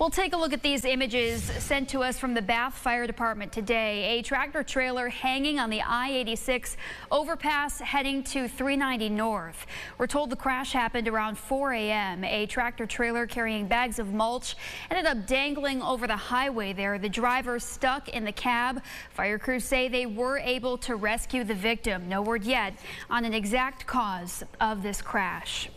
We'll take a look at these images sent to us from the Bath Fire Department today. A tractor trailer hanging on the I-86 overpass heading to 390 North. We're told the crash happened around 4 a.m. A tractor trailer carrying bags of mulch ended up dangling over the highway there. The driver stuck in the cab. Fire crews say they were able to rescue the victim. No word yet on an exact cause of this crash.